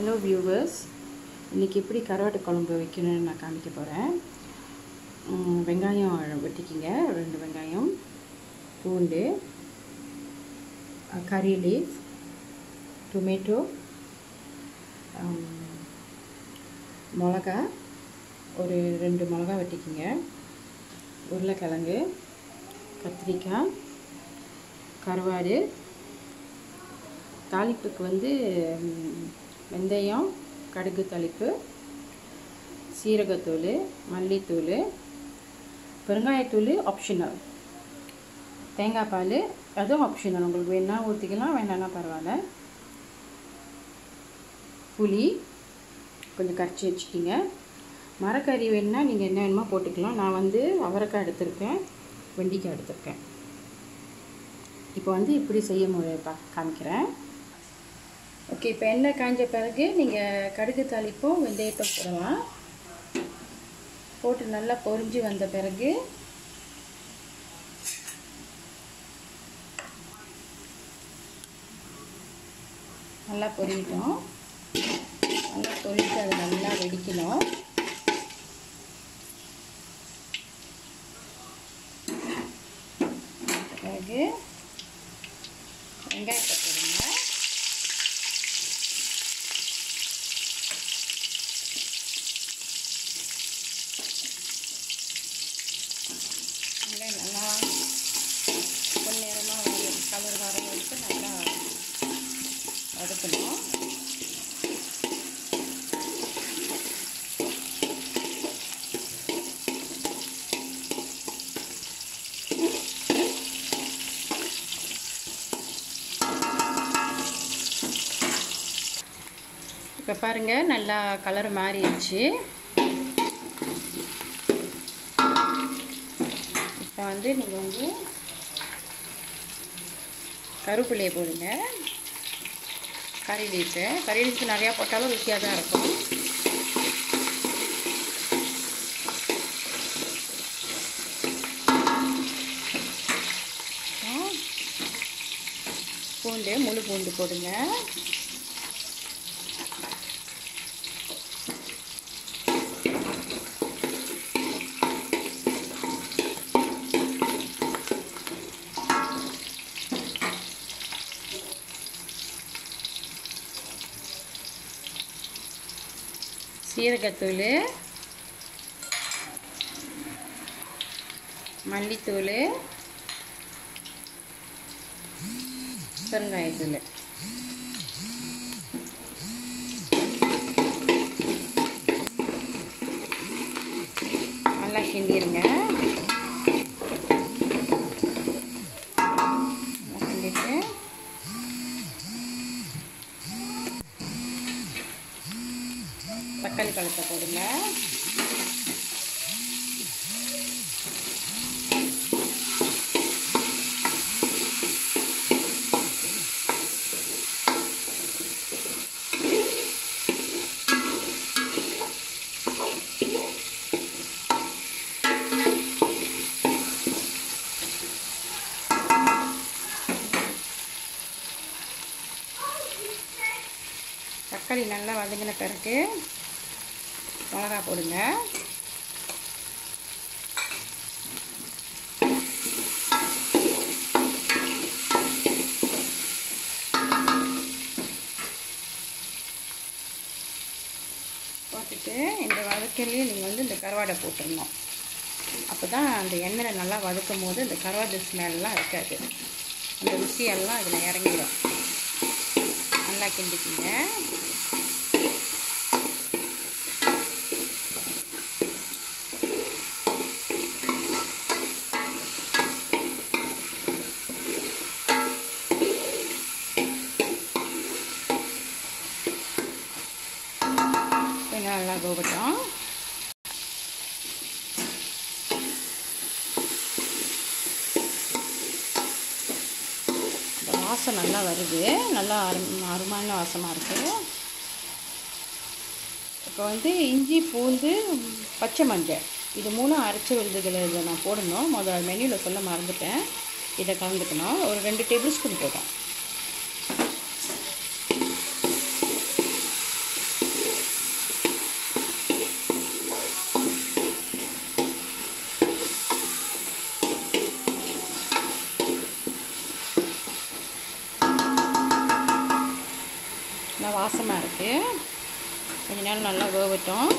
Hello viewers இன்றைக்கி எப்படி கருவாட்டு குழம்பு வைக்கணும்னு நான் காமிக்க போகிறேன் வெங்காயம் வெட்டிக்கிங்க. ரெண்டு வெங்காயம் பூண்டு கறி லீஃப் டொமேட்டோ மிளகா. ஒரு ரெண்டு மிளகா வெட்டிக்கிங்க. உருளைக்கிழங்கு கத்திரிக்காய் கருவாடு. தாளிப்புக்கு வந்து வெந்தயம் கடுகு தளிப்பு சீரகத்தூள் மல்லித்தூள் பெருங்காயத்தூள் ஆப்ஷனல் தேங்காய் பால் அதுவும் ஆப்ஷனல் உங்களுக்கு வேணா ஊற்றிக்கலாம் வேணான்னா பரவாயில்ல. புளி கொஞ்சம் கரைச்சி வச்சுக்கிங்க. மரக்கறி வேணுன்னா நீங்கள் என்ன வேணுமோ போட்டுக்கலாம். நான் வந்து அவரைக்காய் எடுத்திருக்கேன் வெண்டிக்காய் எடுத்திருக்கேன். இப்போ வந்து இப்படி செய்ய முறை பா காமிக்கிறேன். ஓகே இப்போ எண்ணெய் காய்ஞ்ச பிறகு நீங்கள் கடுகு தாளிப்பும் வெந்தயத்தை போடலாம். போட்டு நல்லா பொரிஞ்சு வந்த பிறகு நல்லா பொரியட்டும். நல்லா பொறிட்டு அது நல்லா வெடிக்கணும். பிறகு வெங்காயத்தை போடுங்க வெங்காயம் நல்லா கொஞ்ச நேரமாக கலர் வர வரைக்கும் நல்லா வதக்கணும் இப்போ பாருங்கள் நல்லா கலர் மாறிடுச்சு. இப்போ வந்து நீங்கள் வந்து கருப்பிள்ளையை போடுங்க. கறி லீஃபு கறி லீஃபு நிறையா போட்டாலும் ருசியாக தான் இருக்கும். பூண்டு முழு பூண்டு போடுங்க. சீரகத்தூள் மல்லித்தூள் பெருங்காயத்தூள் நல்லா கிண்டிருங்க. நல்லா கிண்டிட்டு. தக்காளி பழத்தை போடுங்க. தக்காளி நல்லா வதங்கின பிறகு மிளகா போடுங்க. போட்டுட்டு இந்த வதக்கலையே நீங்கள் வந்து இந்த கருவாடை போட்டுடணும் அப்போ தான் அந்த எண்ணெயில் நல்லா வதக்கும் போது இந்த கருவாடு ஸ்மெல்லாம் இருக்காது. அந்த ருசியெல்லாம் அதில் இறங்கிடும். கிண்டிக்கிங்க. நல்லா கோபட்டும் இந்த வாசம் நல்லா வருது. நல்லா அரு அருமான வாசமாக இருக்குது இப்போ வந்து இஞ்சி பூண்டு பச்சை மஞ்சள். இது மூணும் அரைச்ச விழுதுகளை இதை நான் போடணும். முதல் மெனுவில் சொல்ல மறந்துட்டேன். இதை கலந்துக்கணும். ஒரு ரெண்டு டேபிள் ஸ்பூன் போதும். நல்லா வாசமாக இருக்குது கொஞ்ச நேரம் நல்லா வேகட்டும்.